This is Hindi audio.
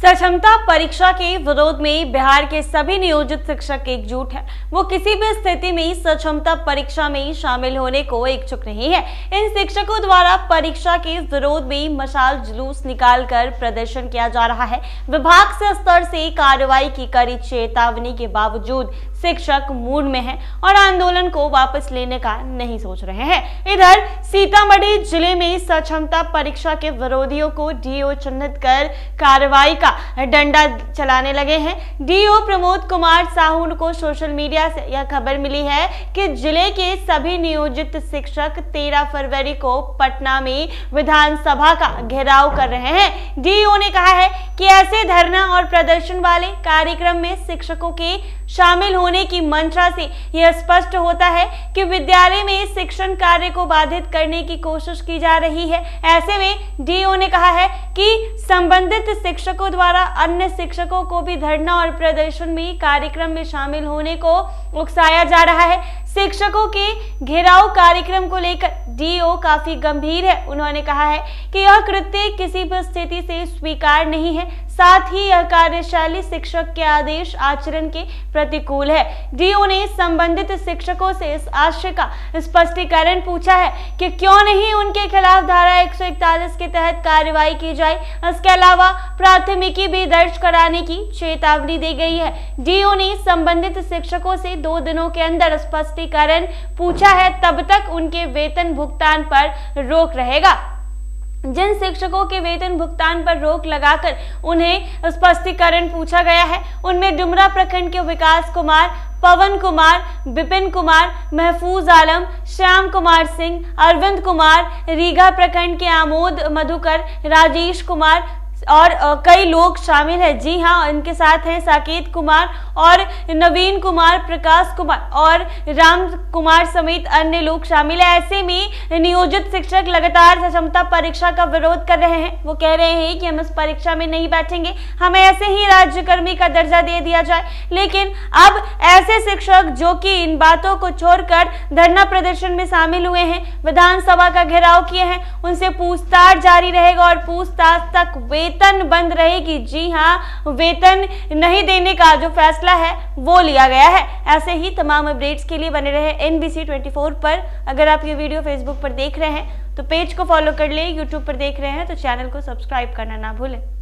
सक्षमता परीक्षा के विरोध में बिहार के सभी नियोजित शिक्षक एकजुट हैं। वो किसी भी स्थिति में सक्षमता परीक्षा में शामिल होने को इच्छुक नहीं है। इन शिक्षकों द्वारा परीक्षा के विरोध में मशाल जुलूस निकालकर प्रदर्शन किया जा रहा है। विभाग से स्तर से कार्रवाई की कड़ी चेतावनी के बावजूद शिक्षक मूड में हैं और आंदोलन को वापस लेने का नहीं सोच रहे हैं। इधर, सीतामढ़ी ज़िले में सक्षमता परीक्षा के विरोधियों को डीओ चिन्हित कर कार्रवाई का डंडा चलाने लगे हैं। डीओ प्रमोद कुमार साहू को सोशल मीडिया से यह खबर मिली है कि ज़िले के सभी नियोजित शिक्षक 13 फरवरी को पटना में विधानसभा का घेराव कर रहे हैं। डीओ ने कहा है कि ऐसे धरना और प्रदर्शन वाले कार्यक्रम में शिक्षकों के शामिल होने की मंशा से यह स्पष्ट होता है कि विद्यालय में शिक्षण कार्य को बाधित करने की कोशिश की जा रही है। ऐसे में डीओ ने कहा है कि संबंधित शिक्षकों द्वारा अन्य शिक्षकों को भी धरना और प्रदर्शन में कार्यक्रम में शामिल होने को उकसाया जा रहा है। शिक्षकों के घेराव कार्यक्रम को लेकर डीओ काफ़ी गंभीर है। उन्होंने कहा है कि यह कृत्य किसी भी स्थिति से स्वीकार नहीं है। साथ ही यह कार्यशैली शिक्षक के आदेश आचरण के प्रतिकूल है। डीओ ने संबंधित शिक्षकों से इस आशय का स्पष्टीकरण पूछा है कि क्यों नहीं उनके खिलाफ धारा 141 के तहत कार्रवाई की जाए। इसके अलावा प्राथमिकी भी दर्ज कराने की चेतावनी दी गई है। डीओ ने संबंधित शिक्षकों से दो दिनों के अंदर स्पष्टीकरण पूछा है। तब तक उनके वेतन भुगतान पर रोक रहेगा। जिन शिक्षकों के वेतन भुगतान पर रोक लगाकर उन्हें स्पष्टीकरण पूछा गया है। उनमें डुमरा प्रखंड के विकास कुमार, पवन कुमार, बिपिन कुमार, महफूज आलम, श्याम कुमार सिंह, अरविंद कुमार, रीगा प्रखंड के आमोद मधुकर, राजेश कुमार और कई लोग शामिल हैं। जी हाँ इनके साथ हैं साकेत कुमार और नवीन कुमार, प्रकाश कुमार और राम कुमार समेत अन्य लोग शामिल हैं। ऐसे में नियोजित शिक्षक लगातार सक्षमता परीक्षा का विरोध कर रहे हैं। वो कह रहे हैं कि हम इस परीक्षा में नहीं बैठेंगे। हमें ऐसे ही राज्यकर्मी का दर्जा दे दिया जाए। लेकिन अब ऐसे शिक्षक जो कि इन बातों को छोड़कर धरना प्रदर्शन में शामिल हुए हैं, विधानसभा का घेराव किए हैं, उनसे पूछताछ जारी रहेगा और पूछताछ तक वे वेतन बंद रहेगी। जी हाँ वेतन नहीं देने का जो फैसला है, वो लिया गया है। ऐसे ही तमाम अपडेट्स के लिए बने रहे एनबीसी 24 पर। अगर आप ये वीडियो फेसबुक पर देख रहे हैं तो पेज को फॉलो कर ले यूट्यूब पर देख रहे हैं तो चैनल को सब्सक्राइब करना ना भूलें।